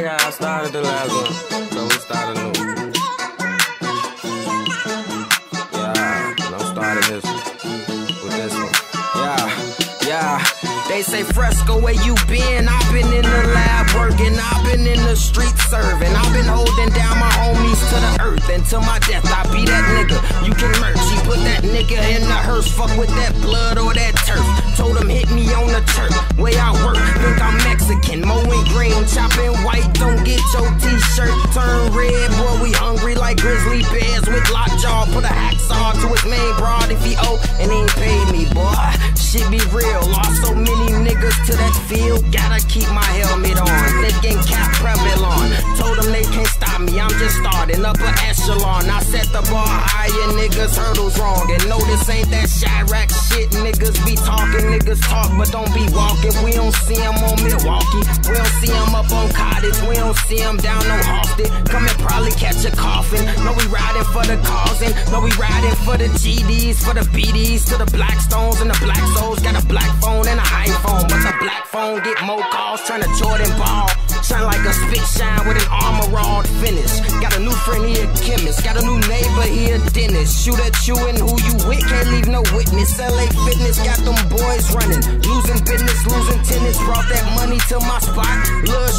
yeah, yeah. I started the last one, so we started new. Yeah. They say Fresco, where you been? I've been in the lab working, I've been in the street serving, I've been holding down my homies to the earth, to my death I be that nigga. You can merch, he put that nigga in the hearse, fuck with that blood or that turf. Told him hit me on the t-shirt turn red, boy we hungry like grizzly bears with lockjaw, put a hacksaw to his main broad if he owe, and he ain't paid me, boy. Shit be real, lost so many niggas to that field. Gotta keep my helmet on. Thinking cap prevalent. Told them they can't stop me. I'm just starting up upper echelon. I set the bar higher, niggas hurdles wrong. And no, this ain't that Chiraq shit. Niggas be talking, niggas talk, but don't be walking. We don't see them on Milwaukee. We on We don't see them down no Halsted. Come and probably catch a coffin. No, we riding for the causing. No, we riding for the GDs, for the BDs, to the Blackstones and the Black Souls. Got a black phone and an iPhone, but the black phone get more calls. Trying to Jordan ball. Shine like a spit shine with an armor all finish. Got a new friend, he a chemist. Got a new neighbor, he a dentist. Shoot at you and who you with, can't leave no witness. LA Fitness got them boys running. Losing business, losing tennis. Brought that money to my spot.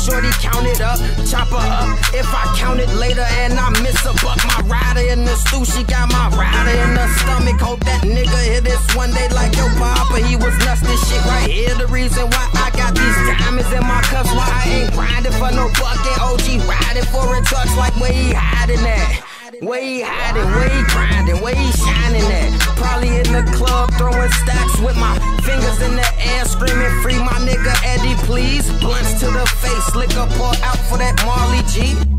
Shorty count it up, chop her up. If I count it later and I miss a buck, my rider in the stew, she got my rider in the stomach. Hope that nigga hit this one day like your papa. He was nuts, this shit right here. The reason why I got these diamonds in my cuffs, why I ain't grinding for no bucket. OG riding for a trucks like where he hiding at. Where he hiding, where he grinding, where he shining at. Probably in the club throwing stacks with my fingers in the air, screaming free please. Blunts to the face, liquor pour out for that Marley G.